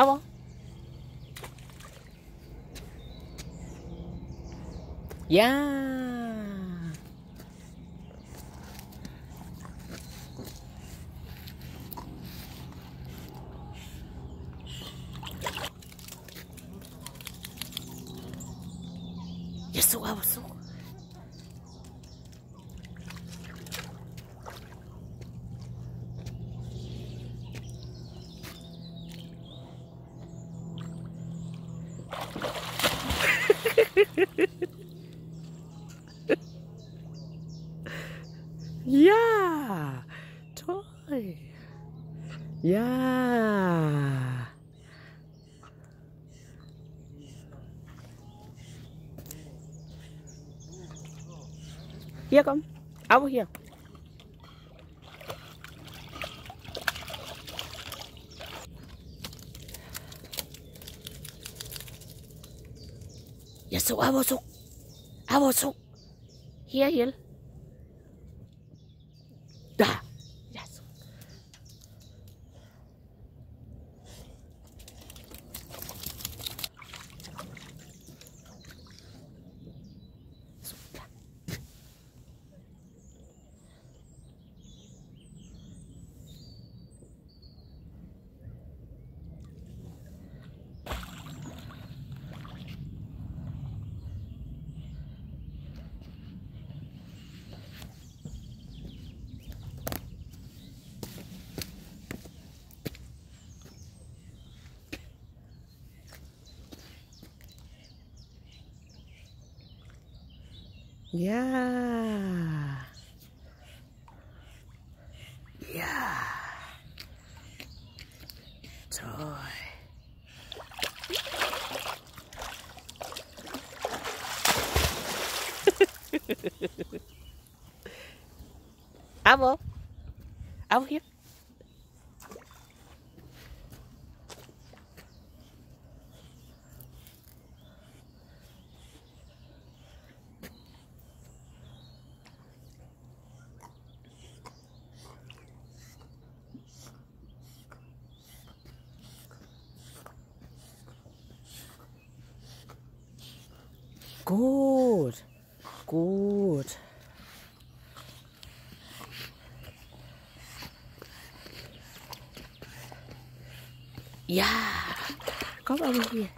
아워 야. 예쏘 아워 쏘 Hier, komm. Aber hier. Ja, so, aber Jeg så Avoso. Avoso. Her Hjel. Ja. Ja. Toll. Aber. Aber hier. Gut. Gut. Ja. Komm aber hier.